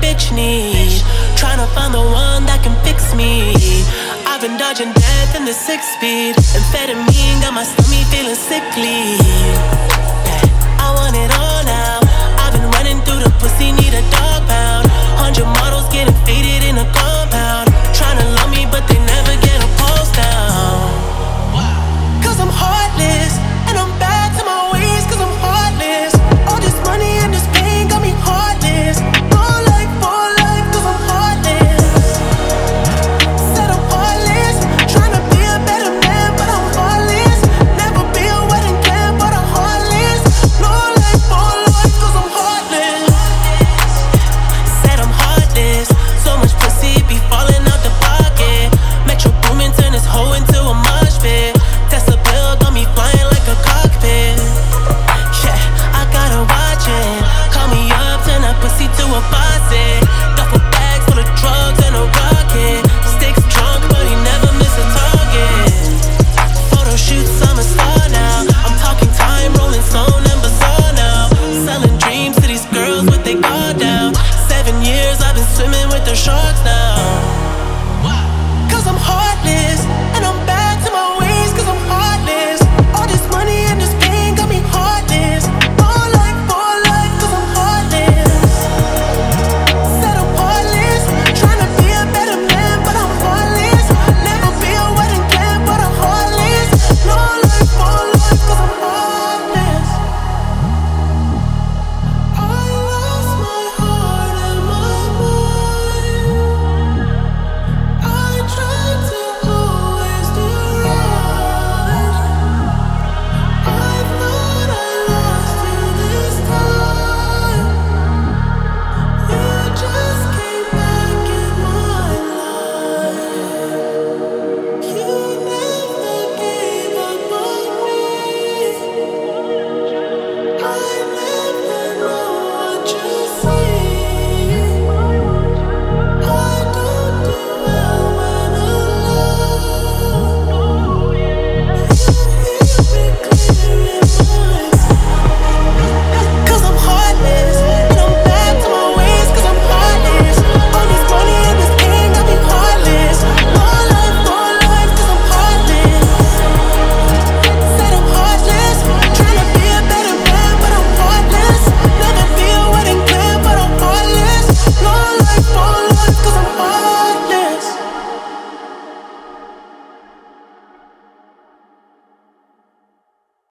bitch need. Trying to find the one that can fix me. I've been dodging death in the six speed. Amphetamine got my stomach feeling sickly. into a mosh pit. Tesla got me flying like a cockpit. Yeah, I gotta watch it. Call me up, turn that pussy to a faucet. Duffel bags full of drugs and a rocket. Sticks drunk, but he never misses targets. Photo shoots, I'm a star now. I'm talking time, rolling and. Selling dreams to these girls, with their guard down. Seven years, I've been swimming with the sharks now.